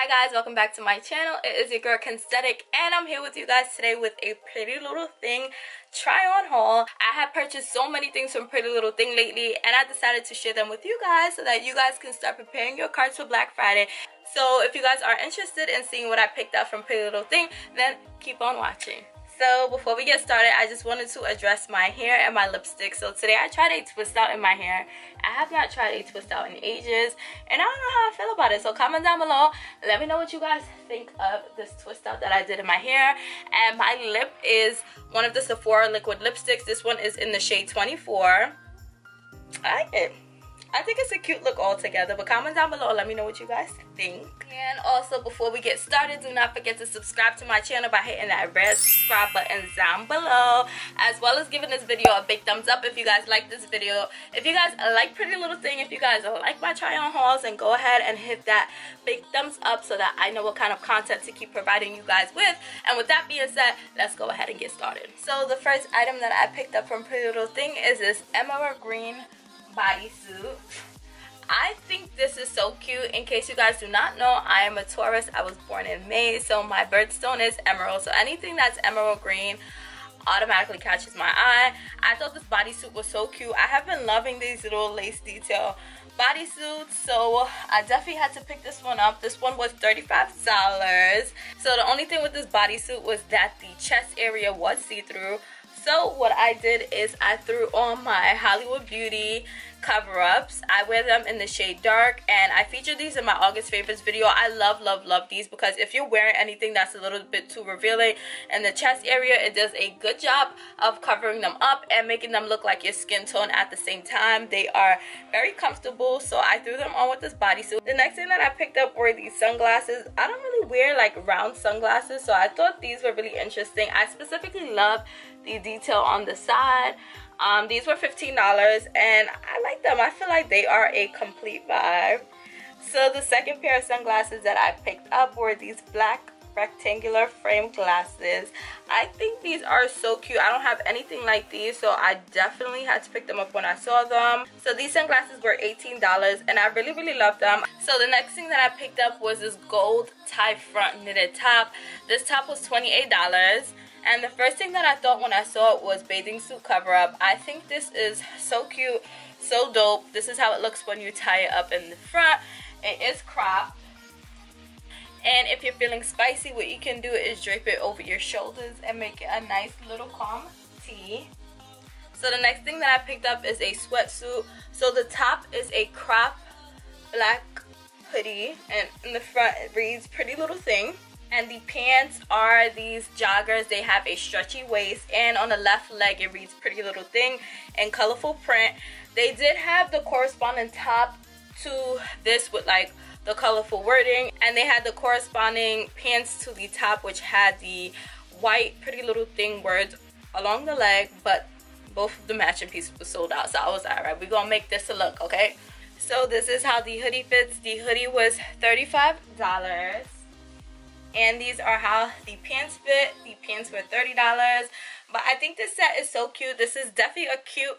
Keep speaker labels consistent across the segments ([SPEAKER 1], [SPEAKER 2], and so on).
[SPEAKER 1] Hi guys, welcome back to my channel. It is your girl Kensthetic and I'm here with you guys today with a Pretty Little Thing try on haul. I have purchased so many things from Pretty Little Thing lately and I decided to share them with you guys so that you guys can start preparing your cards for Black Friday. So if you guys are interested in seeing what I picked up from Pretty Little Thing, then keep on watching. So before we get started, I just wanted to address my hair and my lipstick. So today I tried a twist out in my hair. I have not tried a twist out in ages and I don't know how I feel about it. So comment down below. Let me know what you guys think of this twist out that I did in my hair. And my lip is one of the Sephora liquid lipsticks. This one is in the shade 24. I like it. I think it's a cute look altogether, but comment down below. Let me know what you guys think. And also, before we get started, do not forget to subscribe to my channel by hitting that red subscribe button down below, as well as giving this video a big thumbs up if you guys like this video. If you guys like Pretty Little Thing, if you guys like my try-on hauls, and go ahead and hit that big thumbs up so that I know what kind of content to keep providing you guys with. And with that being said, let's go ahead and get started. So the first item that I picked up from Pretty Little Thing is this emerald green bodysuit. I think this is so cute. In case you guys do not know, I am a Taurus. I was born in May, so my birthstone is emerald. So anything that's emerald green automatically catches my eye. I thought this bodysuit was so cute. I have been loving these little lace detail bodysuits, so I definitely had to pick this one up. This one was $35. So the only thing with this bodysuit was that the chest area was see-through so what I did is I threw on my Hollywood Beauty cover-ups. I wear them in the shade dark and I featured these in my August favorites video. I love, love, love these because if you're wearing anything that's a little bit too revealing in the chest area, it does a good job of covering them up and making them look like your skin tone at the same time. They are very comfortable, so I threw them on with this bodysuit. The next thing that I picked up were these sunglasses. I don't really wear like round sunglasses, so I thought these were really interesting. I specifically love the detail on the side. Um, these were $15 and I like them. I feel like they are a complete vibe. So the second pair of sunglasses that I picked up were these black rectangular frame glasses. I think these are so cute. I don't have anything like these, so I definitely had to pick them up when I saw them. So these sunglasses were $18 and I really, really love them. So the next thing that I picked up was this gold tie front knitted top. This top was $28 and the first thing that I thought when I saw it was bathing suit cover up. I think this is so cute, so dope. This is how it looks when you tie it up in the front. It is cropped. And if you're feeling spicy, what you can do is drape it over your shoulders and make it a nice little calm tee. So the next thing that I picked up is a sweatsuit. So the top is a crop black hoodie and in the front it reads pretty little thing and the pants are these joggers. They have a stretchy waist and on the left leg it reads pretty little thing in colorful print. They did have the corresponding top to this with like the colorful wording and they had the corresponding pants to the top which had the white pretty little thing words along the leg but both of the matching pieces were sold out. So i was all right we're gonna make this a look okay? So this is how the hoodie fits. The hoodie was 35 dollars and these are how the pants fit. The pants were $30 but I think this set is so cute. This is definitely a cute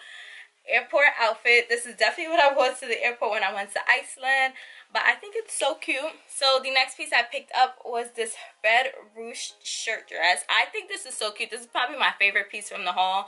[SPEAKER 1] airport outfit. This is definitely what I wore to the airport when I went to Iceland. But I think it's so cute. So the next piece I picked up was this red ruched shirt dress. I think this is so cute. This is probably my favorite piece from the haul.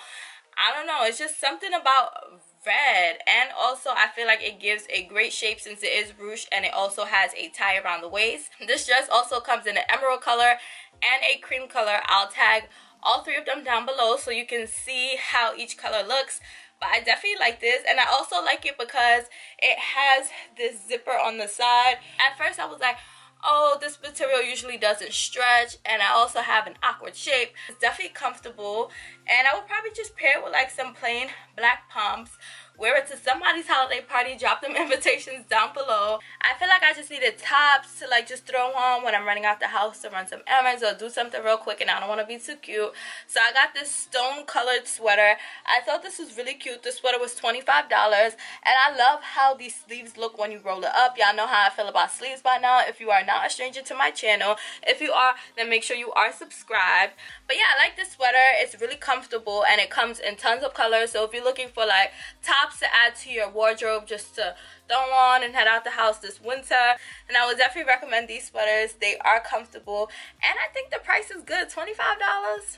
[SPEAKER 1] I don't know. It's just something about red and also I feel like it gives a great shape since it is ruched and it also has a tie around the waist. This dress also comes in an emerald color and a cream color. I'll tag all three of them down below so you can see how each color looks but I definitely like this and I also like it because it has this zipper on the side. At first I was like oh this material usually doesn't stretch and I also have an awkward shape. It's definitely comfortable and I would probably just pair it with like some plain black pumps wear it to somebody's holiday party drop them invitations down below. I feel like i just needed tops to like just throw on when i'm running out the house to run some errands or do something real quick and i don't want to be too cute. So i got this stone colored sweater. I thought this was really cute. This sweater was 25 dollars and i love how these sleeves look when you roll it up. Y'all know how i feel about sleeves by now. If you are not a stranger to my channel if you are then make sure you are subscribed. But yeah i like this sweater. It's really comfortable and it comes in tons of colors. So if you're looking for like top tops to add to your wardrobe just to throw on and head out the house this winter. And I would definitely recommend these sweaters. They are comfortable and I think the price is good, $25.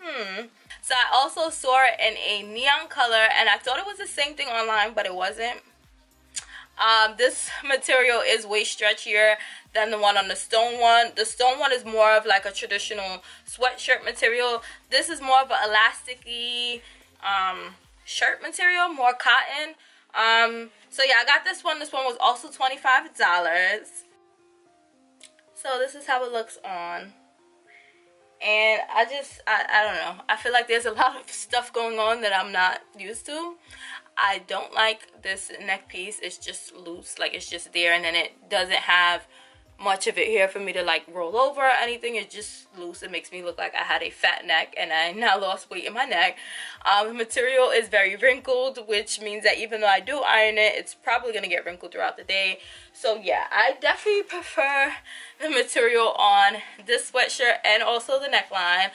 [SPEAKER 1] Hmm. So I also saw it in a neon color and I thought it was the same thing online, but it wasn't. Um, this material is way stretchier than the one on the stone one. The stone one is more of like a traditional sweatshirt material. This is more of an elasticy um, shirt material, more cotton. Um, so yeah, I got this one. This one was also $25. So this is how it looks on. And I just, I, I don't know. I feel like there's a lot of stuff going on that I'm not used to. I don't like this neck piece. It's just loose, like it's just there and then it doesn't have much of it here for me to like roll over or anything. It's just loose. It makes me look like I had a fat neck and I now lost weight in my neck. Um, the material is very wrinkled, which means that even though I do iron it, it's probably going to get wrinkled throughout the day. So yeah, I definitely prefer the material on this sweatshirt and also the neckline.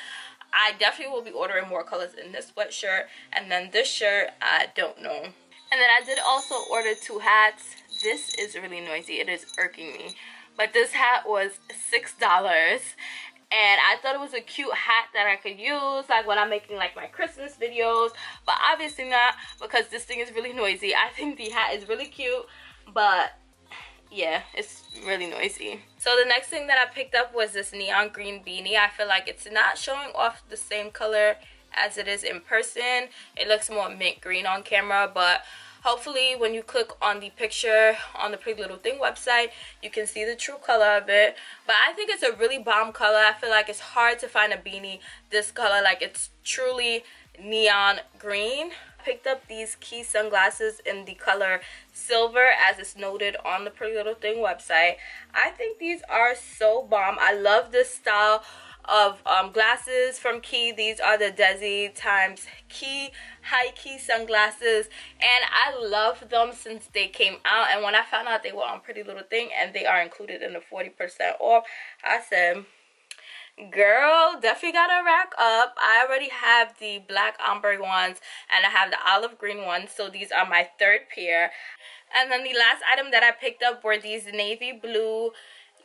[SPEAKER 1] I definitely will be ordering more colors in this sweatshirt. And then this shirt, I don't know. And then I did also order two hats. This is really noisy. It is irking me. But this hat was $6. And I thought it was a cute hat that I could use like when I'm making like my Christmas videos. But obviously not because this thing is really noisy. I think the hat is really cute. But yeah, it's really noisy. So the next thing that I picked up was this neon green beanie. I feel like it's not showing off the same color as it is in person. It looks more mint green on camera, but hopefully when you click on the picture on the Pretty Little Thing website, you can see the true color of it. But I think it's a really bomb color. I feel like it's hard to find a beanie this color. Like it's truly neon green picked up these Quay sunglasses in the color silver as it's noted on the Pretty Little Thing website. I think these are so bomb. I love this style of um, glasses from Quay. These are the Desi times Quay high key sunglasses. And I love them since they came out. And when I found out they were on Pretty Little Thing and they are included in the 40% off I said girl definitely gotta rack up. I already have the black ombre ones and i have the olive green ones. So these are my third pair. And then the last item that i picked up were these navy blue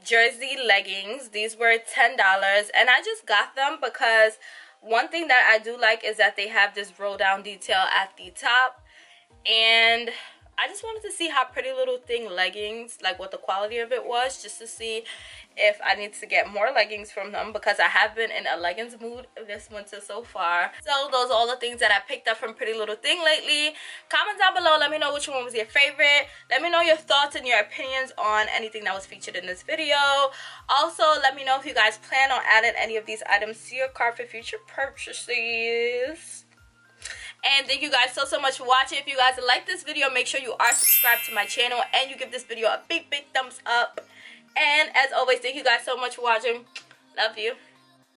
[SPEAKER 1] jersey leggings. These were ten dollars and i just got them because one thing that i do like is that they have this roll down detail at the top and I just wanted to see how Pretty Little Thing leggings, like what the quality of it was, just to see if I need to get more leggings from them because I have been in a leggings mood this winter so far. So those are all the things that I picked up from Pretty Little Thing lately. Comment down below, let me know which one was your favorite. Let me know your thoughts and your opinions on anything that was featured in this video. Also, let me know if you guys plan on adding any of these items to your cart for future purchases. And thank you guys so, so much for watching. If you guys like this video, make sure you are subscribed to my channel and you give this video a big, big thumbs up. And as always, thank you guys so much for watching. Love you.